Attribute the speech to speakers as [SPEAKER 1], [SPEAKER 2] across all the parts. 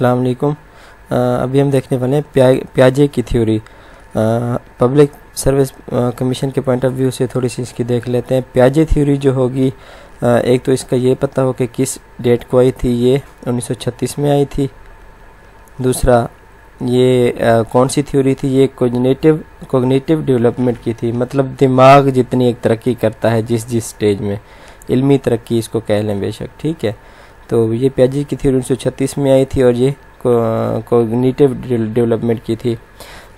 [SPEAKER 1] अस्सलाम वालेकुम। अभी हम देखने वाले हैं प्या, प्याजे की थ्योरी। पब्लिक सर्विस कमीशन के पॉइंट ऑफ़ व्यू से थोड़ी सी इसकी देख लेते हैं। प्याजे थ्योरी जो होगी एक तो इसका ये पता हो कि किस डेट को आई थी ये 1936 में आई थी। दूसरा ये आ, कौन सी थ्योरी थी? ये कोग्नेटिव कोगनेटिव डेवलपमेंट की थी। मतलब दिमाग जितनी एक तरक्की करता है जिस जिस स्टेज में। इल्मी तरक्की इसको कह लें बेशक ठीक है? तो ये प्याजी की थ्योरी उन्नीस में आई थी और ये कोग्निटिव डेवलपमेंट की थी।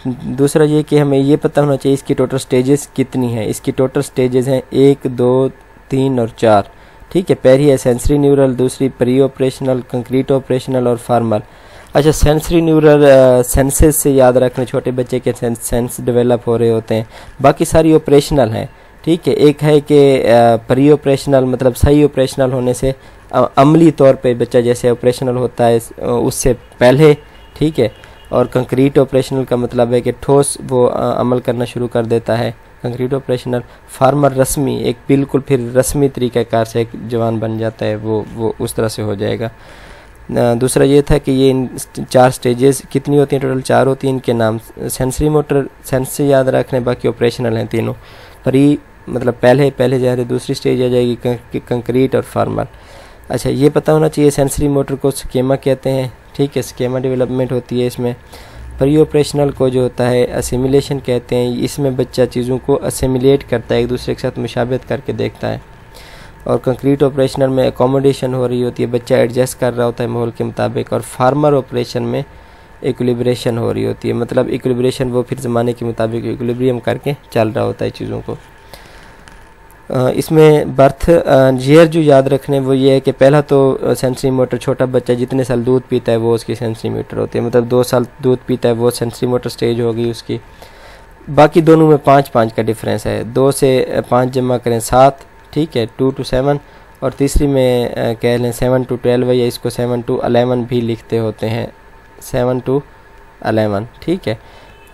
[SPEAKER 1] दूसरा ये कि हमें ये पता होना चाहिए इसकी टोटल स्टेजेस कितनी है। इसकी टोटल स्टेजेस हैं एक, दो, तीन और चार। ठीक है पहली है सेंसरी न्यूरल दूसरी प्री ऑपरेशनल कंक्रीट ऑपरेशनल और फार्मल अच्छा सेंसरी न्यूरल सेंसेस से याद रखना, छोटे बच्चे के सेंस सेंस डेवलप हो रहे होते हैं। बाकी सारी ऑपरेशनल हैं। ठीक है, एक है कि प्री ऑपरेशनल मतलब सही ऑपरेशनल होने से अमली तौर पे बच्चा जैसे ऑपरेशनल होता है उससे पहले, ठीक है? और कंक्रीट ऑपरेशनल का मतलब है कि ठोस वो अमल करना शुरू कर देता है। कंक्रीट ऑपरेशनल फार्मर रस्मी, एक बिल्कुल फिर रस्मी तरीक़ाकार से एक जवान बन जाता है, वो वो उस तरह से हो जाएगा। दूसरा ये था कि ये इन चार स्टेजेस कितनी होती हैं टोटल चार होती हैं इनके नाम। सेंसरी मोटर सेंस से याद रखने, बाकी ऑपरेशनल हैं तीनों। परी मतलब पहले पहले जा रहे दूसरी स्टेज आ जाएगी कंक्रीट और फार्मर अच्छा ये पता होना चाहिए सेंसरी मोटर को स्केमा कहते हैं। ठीक है स्केमा डेवलपमेंट होती है इसमें। प्री ऑपरेशनल को जो होता है असिमिलेशन कहते हैं। इसमें बच्चा चीज़ों को असिमिलेट करता है, एक दूसरे के साथ मुशाबत करके देखता है। और कंक्रीट ऑपरेशनल में एकोमोडेशन हो रही होती है, बच्चा एडजस्ट कर रहा होता है माहौल के मुताबिक। और फार्मर ऑपरेशन में इक्विलिब्रेशन हो रही होती है। मतलब इक्विलिब्रेशन वो फिर ज़माने के मुताबिक इक्विलिब्रियम करके चल रहा होता है चीज़ों को। इसमें बर्थ जेयर जो याद रखने वो ये है कि पहला तो सेंसरी मोटर छोटा बच्चा जितने साल दूध पीता है वो उसकी सेंसरी मीटर होती है। मतलब दो साल दूध पीता है वो सेंसरी मोटर स्टेज होगी उसकी। बाकी दोनों में पाँच पाँच का डिफरेंस है। दो से पाँच जमा करें सात, ठीक है टू टू सेवन और तीसरी में कह लें सेवन टू ट्वेल्व या इसको सेवन टू अलेवन भी लिखते होते हैं। सेवन टू अलेवन ठीक है।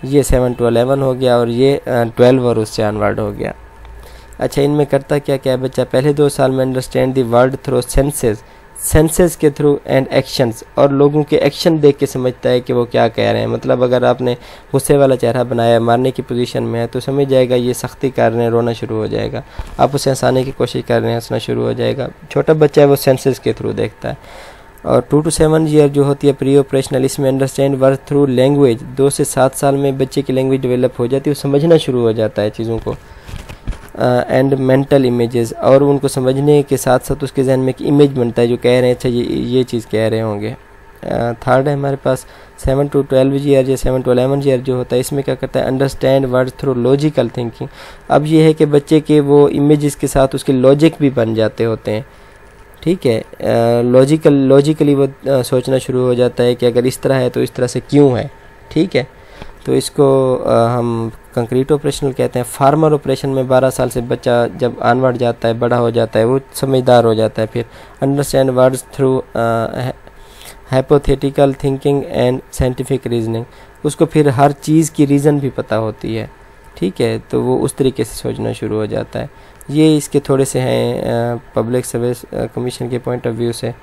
[SPEAKER 1] ये सेवन टू अलेवन हो गया और ये ट्वेल्व और उससे अनवर्ड हो गया। अच्छा इनमें करता क्या क्या है बच्चा? पहले दो साल में understand the world through senses senses के थ्रू एंड एक्शंस और लोगों के एक्शन देख के समझता है कि वो क्या कह रहे हैं। मतलब अगर आपने गुस्से वाला चेहरा बनाया, मारने की पोजीशन में है तो समझ जाएगा ये सख्ती कर रहे हैं, रोना शुरू हो जाएगा। आप उसे हंसाने की कोशिश कर रहे हैं, हंसना शुरू हो जाएगा। छोटा बच्चा है, वो सेंसेस के थ्रू देखता है। और टू टू सेवन ईयर जो होती है प्री ऑपरेशनल इसमें अंडरस्टैंड वर्क थ्रू लैंग्वेज दो से सात साल में बच्चे की लैंग्वेज डेवलप हो जाती है, वो समझना शुरू हो जाता है चीज़ों को। एंड मेंटल इमेजेस और उनको समझने के साथ साथ उसके जहन में एक इमेज बनता है जो कह रहे हैं अच्छा ये ये चीज़ कह रहे होंगे। थर्ड uh, है हमारे पास seven to twelve ji are या सेवन टू अलेवन ईयर जो होता है इसमें क्या करता है understand word through logical thinking अब ये है कि बच्चे के वो इमेजेस के साथ उसके लॉजिक भी बन जाते होते हैं। ठीक है? लॉजिकल uh, लॉजिकली वो uh, सोचना शुरू हो जाता है कि अगर इस तरह है तो इस तरह से क्यों है? ठीक है? तो इसको हम कंक्रीट ऑपरेशनल कहते हैं। फार्मर ऑपरेशन में 12 साल से बच्चा जब आनवर्ड जाता है, बड़ा हो जाता है, वो समझदार हो जाता है। फिर understand words through hypothetical thinking and scientific reasoning उसको फिर हर चीज़ की रीज़न भी पता होती है। ठीक है? तो वो उस तरीके से सोचना शुरू हो जाता है। ये इसके थोड़े से हैं पब्लिक सर्विस कमीशन के पॉइंट ऑफ़ व्यू से।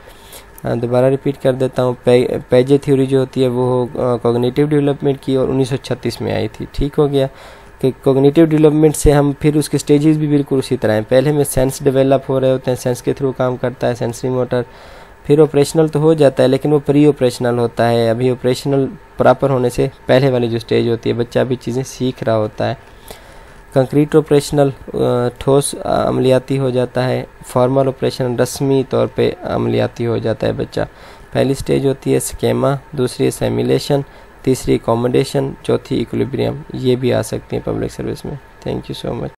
[SPEAKER 1] दोबारा रिपीट कर देता हूँ। पेजे थ्योरी जो होती है, वो कोग्निटिव डेवलपमेंट की और 1936 में आई थी। ठीक हो गया कि कोग्निटिव डेवलपमेंट से हम फिर उसके स्टेजेस भी बिल्कुल उसी तरह हैं। पहले में सेंस डेवलप हो रहे होते हैं सेंस के थ्रू काम करता है सेंसरी मोटर फिर ऑपरेशनल तो हो जाता है, लेकिन वो प्री ऑपरेशनल होता है। अभी ऑपरेशनल प्रॉपर होने से पहले वाली जो स्टेज होती है, बच्चा अभी चीज़ें सीख रहा होता है। कंक्रीट ऑपरेशनल ठोस अमलियाती हो जाता है। फॉर्मल ऑपरेशन रस्मी तौर पे अमलियाती हो जाता है बच्चा। पहली स्टेज होती है स्केमा, दूसरी सेमिलेशन, तीसरी एकोमोडेशन चौथी इक्विलिब्रियम ये भी आ सकती है पब्लिक सर्विस में। Thank you so much